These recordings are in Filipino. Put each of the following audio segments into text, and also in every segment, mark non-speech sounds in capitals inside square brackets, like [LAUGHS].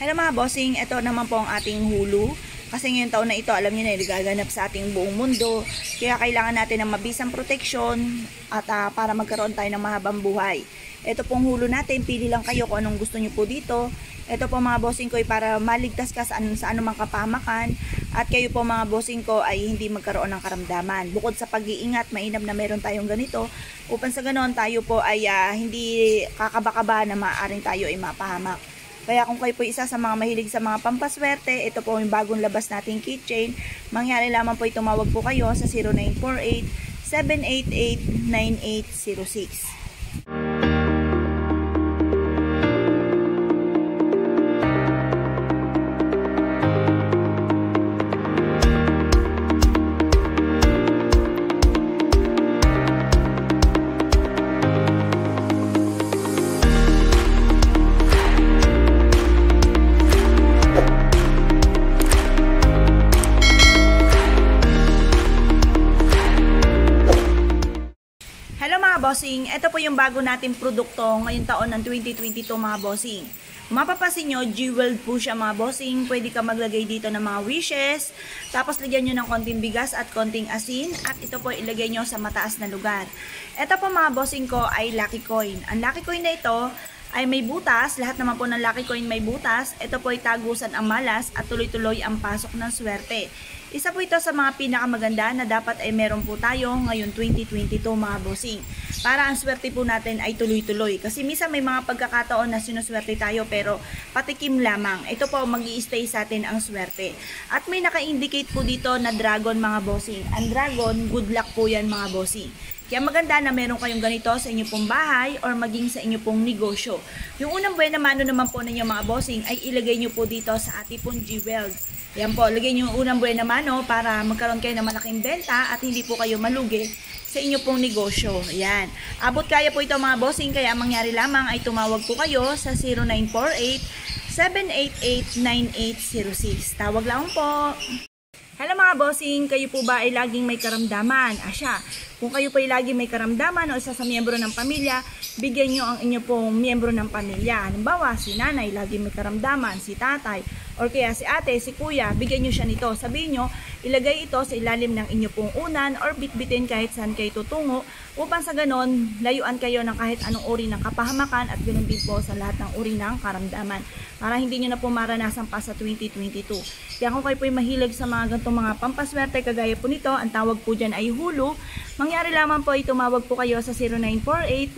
Hello mga bossing, ito naman po ang ating hulu. Kasi ngayong taon na ito, alam niyo na, nagaganap sa ating buong mundo. Kaya kailangan natin ng mabisang proteksyon at uh, para magkaroon tayo ng mahabang buhay. Ito pong hulo natin, pili lang kayo kung anong gusto niyo po dito. Ito po mga bossing ko ay para maligtas ka sa, anong, sa anumang kapamakan at kayo po mga bossing ko ay hindi magkaroon ng karamdaman. Bukod sa pag-iingat, mainam na meron tayong ganito upang sa ganoon tayo po ay uh, hindi kakabakaba na maaaring tayo ay mapahamak. Kaya kung kayo po isa sa mga mahilig sa mga pampaswerte, ito po yung bagong labas nating keychain. Mangyari lamang po tumawag po kayo sa 0948 788 9806. Bossing, ito po yung bago nating produkto ngayong taon ng 2022 mga bossing. Mapapansin nyo, jeweled po siya mga bossing. Pwede ka maglagay dito ng mga wishes. Tapos lagyan nyo ng konting bigas at konting asin. At ito po ilagay nyo sa mataas na lugar. Ito po mga bossing ko ay lucky coin. Ang lucky coin na ito ay may butas. Lahat naman po ng lucky coin may butas. Ito po ay tagusan ang malas at tuloy-tuloy ang pasok ng swerte. Isa po ito sa mga pinakamaganda na dapat ay meron po tayo ngayon 2022 mga bossing. Para ang swerte po natin ay tuloy-tuloy. Kasi misa may mga pagkakataon na sinuswerte tayo pero patikim lamang. Ito po mag stay sa atin ang swerte. At may naka-indicate po dito na dragon mga bossing. Ang dragon, good luck po yan mga bossing. Kaya maganda na meron kayong ganito sa inyo pong bahay or maging sa inyo pong negosyo. Yung unang buwan na mano naman po ninyo mga bossing ay ilagay nyo po dito sa ating pong G-Weld. Yan po, lagay nyo yung unang buwan na mano para magkaroon kayo ng malaking benta at hindi po kayo malugi sa inyo pong negosyo. Ayan. Abot kaya po ito mga bossing, kaya mangyari lamang ay tumawag po kayo sa 0948 788-9806. Tawag lang po. Hello mga bossing, kayo po ba ay laging may karamdaman? Asya, kung kayo po ay laging may karamdaman o isa sa miyembro ng pamilya, bigyan nyo ang inyo pong miyembro ng pamilya. Halimbawa, si nanay laging may karamdaman, si tatay, or kaya si ate, si kuya, bigyan nyo siya nito. Sabihin nyo, ilagay ito sa ilalim ng inyo pong unan or bitbitin kahit saan kayo tutungo upang sa ganon, layuan kayo ng kahit anong uri ng kapahamakan at ganoon din po sa lahat ng uri ng karamdaman para hindi nyo na po maranasan pa sa 2022. Kaya kung kayo po mahilig sa mga ganitong mga pampaswerte kagaya po nito, ang tawag po dyan ay hulu. Mangyari lamang po ay tumawag po kayo sa 0948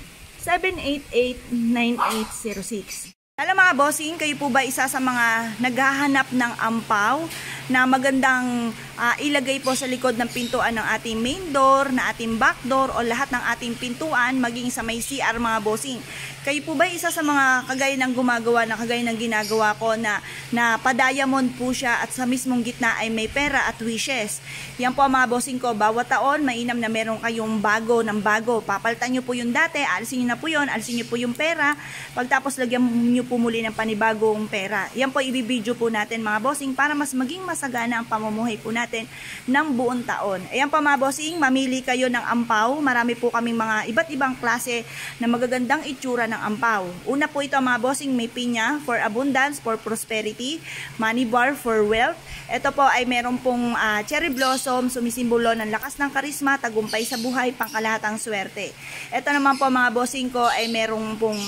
788 9806. Alam mga bossing, kayo po ba isa sa mga naghahanap ng ampaw na magandang uh, ilagay po sa likod ng pintuan ng ating main door, na ating back door o lahat ng ating pintuan maging sa may CR mga bossing. Kayo po ba isa sa mga kagaya ng gumagawa na kagaya ng ginagawa ko na, na pa-diamond po siya at sa mismong gitna ay may pera at wishes. Yan po mga bossing ko, bawat taon mainam na meron kayong bago ng bago. Papalitan nyo po yung dati, alisin nyo na po yun, alisin nyo po yung pera. Pagtapos lagyan nyo po muli ng panibagong pera. Yan po ibibidyo po natin mga bossing para mas maging masagana ang pamumuhay po natin ng buong taon. Ayan po mga bossing, mamili kayo ng ampaw. Marami po kaming mga iba't ibang klase na magagandang itsura ng ampaw. Una po ito mga bossing, may pinya for abundance, for prosperity, money bar for wealth. Ito po ay meron pong uh, cherry blossom, sumisimbolo ng lakas ng karisma, tagumpay sa buhay, pangkalahatang swerte. Ito naman po mga bossing ko ay merong pong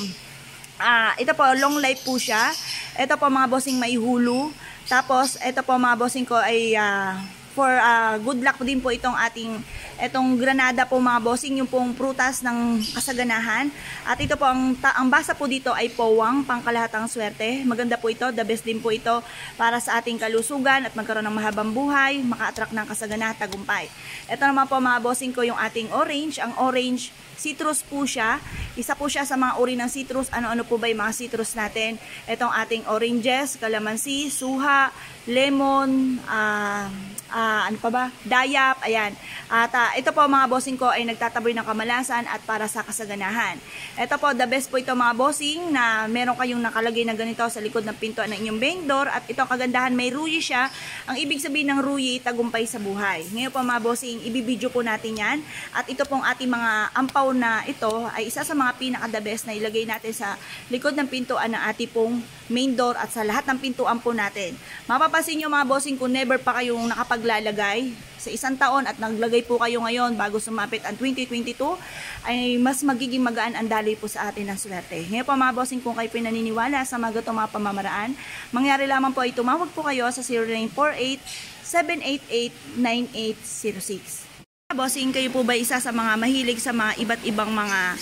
uh, ito po long life po siya. Ito po mga bossing may hulu. Tapos ito po mga bossing ko ay uh, for uh, good luck din po itong ating itong granada po mga bossing yung pong prutas ng kasaganahan. At ito po ang, ang basa po dito ay powang pangkalahatang swerte. Maganda po ito the best din po ito para sa ating kalusugan at magkaroon ng mahabang buhay maka-attract ng kasaganahan tagumpay. Ito naman po mga bossing ko yung ating orange. Ang orange citrus po siya. Isa po siya sa mga uri ng citrus. Ano-ano po ba yung mga citrus natin? Itong ating oranges, kalamansi, suha lemon uh, uh, ano pa ba? Dayap, ayan. At uh, ito po mga bossing ko ay nagtataboy ng kamalasan at para sa kasaganahan. Ito po, the best po ito mga bossing na meron kayong nakalagay na ganito sa likod ng pintuan ng inyong bank door at ito kagandahan may ruyi siya. Ang ibig sabihin ng ruyi, tagumpay sa buhay. Ngayon po mga bossing, ibibidyo po natin yan. At ito pong ating mga ampaw na ito ay isa sa mga pinaka the best na ilagay natin sa likod ng pintuan ng ating pong main door at sa lahat ng pintuan po natin. Mapapasin nyo mga bossing kung never pa kayong nakapaglalagay sa isang taon at naglagay po kayo ngayon bago sumapit ang 2022 ay mas magiging magaan ang daloy po sa atin ng swerte. Ngayon po mga bossing kung kayo pinaniniwala sa mga ganitong mga pamamaraan, mangyari lamang po ay tumawag po kayo sa 0948 788 9806. Bossing, kayo po ba isa sa mga mahilig sa mga iba't ibang mga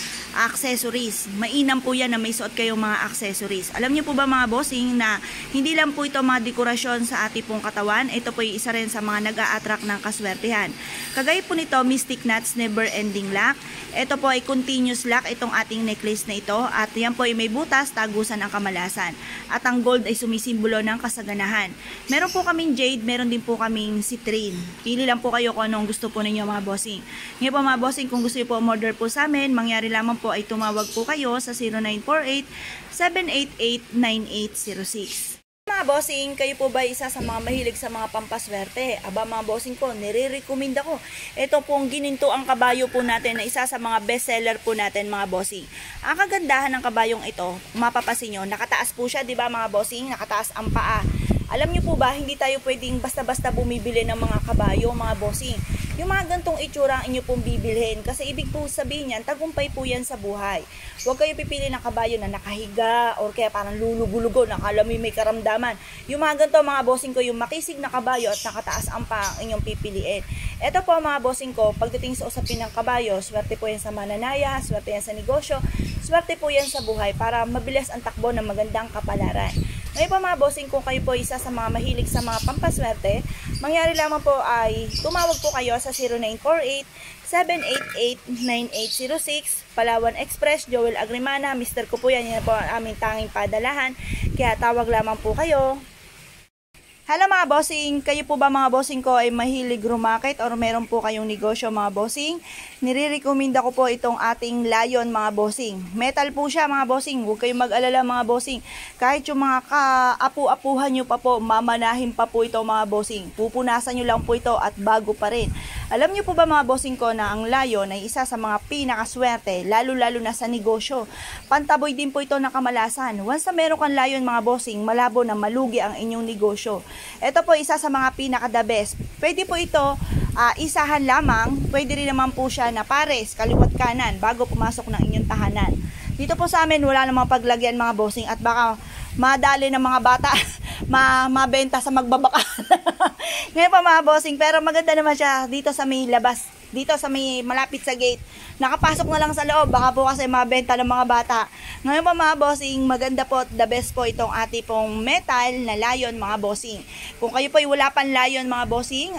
accessories? Mainam po yan na may suot kayong mga accessories. Alam niyo po ba mga bossing na hindi lang po ito mga dekorasyon sa ating pong katawan, ito po yung isa rin sa mga nag a ng kaswertihan. Kagaya po nito, Mystic Nuts Never Ending Lock. Ito po ay continuous lock itong ating necklace na ito at yan po ay may butas, tagusan ang kamalasan. At ang gold ay sumisimbolo ng kasaganahan. Meron po kaming jade, meron din po kaming citrine. Pili lang po kayo kung anong gusto po ninyo mga bossing. Ngayon po mga bossing, kung gusto niyo po umorder po sa amin, mangyari lamang po ay tumawag po kayo sa 0948-788-9806. Mga bossing, kayo po ba isa sa mga mahilig sa mga pampaswerte? Aba mga bossing ko, nire-recommend ako. Ito pong gininto ang kabayo po natin na isa sa mga bestseller po natin mga bossing. Ang kagandahan ng kabayong ito, mapapasin nyo, nakataas po siya, di ba mga bossing? Nakataas ang paa. Alam niyo po ba, hindi tayo pwedeng basta-basta bumibili ng mga kabayo, mga bossing. Yung mga gantong itsura ang inyo pong bibilhin. Kasi ibig po sabihin yan, tagumpay po yan sa buhay. Huwag kayo pipili ng kabayo na nakahiga or kaya parang lulugulugo, nakala mo may karamdaman. Yung mga ganito mga bossing ko, yung makisig na kabayo at nakataas ang pa ang inyong pipiliin. Ito po mga bossing ko, pagdating sa usapin ng kabayo, swerte po yan sa mananaya, swerte yan sa negosyo, swerte po yan sa buhay para mabilis ang takbo ng magandang kapalaran. Ngayon po mga bossing, kung kayo po isa sa mga mahilig sa mga pampaswerte, mangyari lamang po ay tumawag po kayo sa 0948-788-9806, Palawan Express, Joel Agrimana, Mr. ko po yan, yan po ang aming tanging padalahan. Kaya tawag lamang po kayo Hello mga bossing, kayo po ba mga bossing ko ay mahilig rumakit or meron po kayong negosyo mga bossing? Nire-recommend ko po itong ating Lion mga bossing. Metal po siya mga bossing, huwag kayong mag-alala mga bossing. Kahit yung mga kaapu-apuhan nyo pa po, mamanahin pa po ito mga bossing. Pupunasan nyo lang po ito at bago pa rin. Alam nyo po ba mga bossing ko na ang Lion ay isa sa mga pinakaswerte, lalo-lalo na sa negosyo. Pantaboy din po ito ng kamalasan. Once na meron kang Lion mga bossing, malabo na malugi ang inyong negosyo. Ito po isa sa mga pinaka the best. Pwede po ito uh, isahan lamang. Pwede rin naman po siya na pares, kaliwat kanan, bago pumasok ng inyong tahanan. Dito po sa amin, wala namang paglagyan mga bossing at baka madali ng mga bata [LAUGHS] ma mabenta sa magbabaka. Ngayon pa mga bossing, pero maganda naman siya dito sa may labas, dito sa may malapit sa gate. Nakapasok na lang sa loob, baka po kasi mabenta ng mga bata. Ngayon pa mga bossing, maganda po, the best po itong ati pong metal na layon mga bossing. Kung kayo po wala pang layon mga bossing,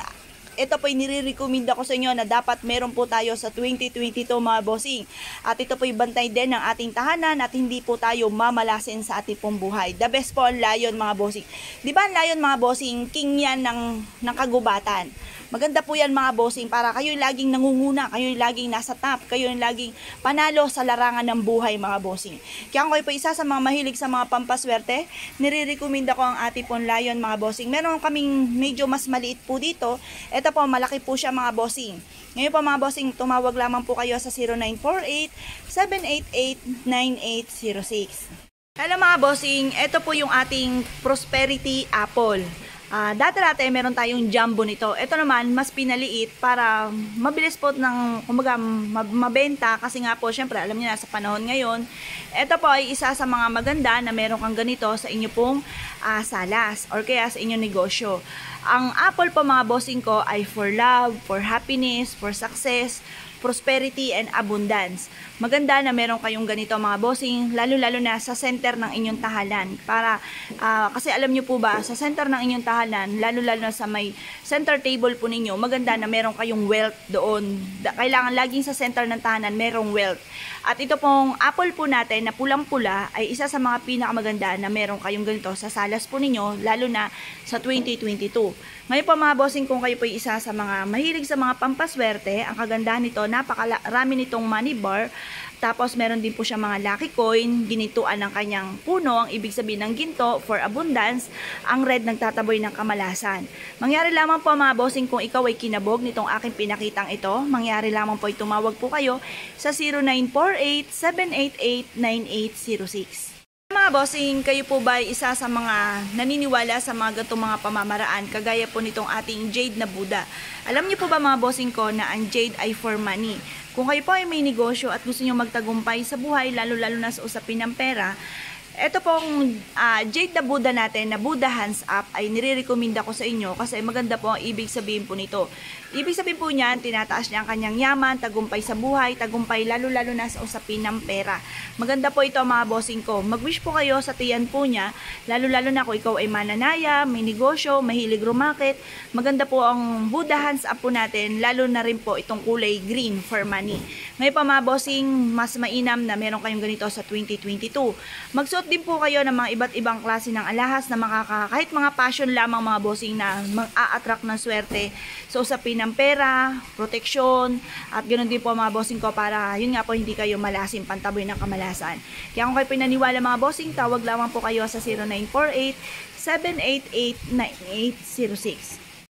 ito po nire-recommend ako sa inyo na dapat meron po tayo sa 2022 mga bossing. At ito po bantay din ng ating tahanan at hindi po tayo mamalasin sa ating pong buhay. The best po ang lion mga bossing. Di ba ang lion mga bossing, king yan ng, ng kagubatan. Maganda po yan mga bossing para kayo laging nangunguna, kayo laging nasa top, kayo laging panalo sa larangan ng buhay mga bossing. Kaya kayo po isa sa mga mahilig sa mga pampaswerte, nire-recommend ako ang ating pong lion mga bossing. Meron kaming medyo mas maliit po dito. Ito po, malaki po siya mga bossing. Ngayon po mga bossing, tumawag lamang po kayo sa 0948-788-9806. Hello mga bossing, ito po yung ating Prosperity Apple. Uh, dati-dati meron tayong jumbo nito. Ito naman, mas pinaliit para mabilis po ng, kumbaga, mabenta. Kasi nga po, syempre, alam niyo na sa panahon ngayon. Ito po ay isa sa mga maganda na meron kang ganito sa inyo pong uh, salas or kaya sa inyong negosyo. Ang apple po mga bossing ko ay for love, for happiness, for success, prosperity and abundance. Maganda na meron kayong ganito mga bossing, lalo-lalo na sa center ng inyong tahanan. Para, uh, kasi alam nyo po ba, sa center ng inyong tahanan, lalo-lalo na sa may center table po ninyo, maganda na meron kayong wealth doon. Kailangan laging sa center ng tahanan, merong wealth. At ito pong apple po natin na pulang-pula ay isa sa mga pinakamaganda na meron kayong ganito sa salas po ninyo, lalo na sa 2022. Ngayon po mga bossing, kung kayo po isa sa mga mahilig sa mga pampaswerte, ang kagandahan nito, napakarami nitong money bar tapos meron din po siya mga lucky coin, ginituan ng kanyang puno, ang ibig sabihin ng ginto for abundance, ang red nagtataboy ng kamalasan. Mangyari lamang po mga bossing kung ikaw ay kinabog nitong aking pinakitang ito, mangyari lamang po ay tumawag po kayo sa 0948-788-9806. Mga mga bossing, kayo po ba isa sa mga naniniwala sa mga gatong mga pamamaraan kagaya po nitong ating jade na Buddha? Alam niyo po ba mga bossing ko na ang jade ay for money? Kung kayo po ay may negosyo at gusto niyo magtagumpay sa buhay, lalo-lalo na sa usapin ng pera, ito pong ah, Jade na Buddha natin na Buddha Hands Up ay nire-recommenda ko sa inyo kasi maganda po ang ibig sabihin po nito. Ibig sabihin po niyan, tinataas niya ang kanyang yaman, tagumpay sa buhay, tagumpay lalo-lalo na sa usapin ng pera. Maganda po ito mga bossing ko. Mag-wish po kayo sa tiyan po niya, lalo-lalo na kung ikaw ay mananaya, may negosyo, mahilig rumakit. Maganda po ang Buddha Hands Up po natin, lalo na rin po itong kulay green for money. Ngayon pa mga bossing, mas mainam na meron kayong ganito sa 2022. Magsuot din po kayo ng mga iba't ibang klase ng alahas na makaka, kahit mga passion lamang mga bossing na mag-a-attract ng swerte sa usapin ng pera, proteksyon, at ganoon din po mga bossing ko para yun nga po hindi kayo malasim pantaboy ng kamalasan. Kaya kung kayo pinaniwala mga bossing, tawag lamang po kayo sa 0948 788 9806.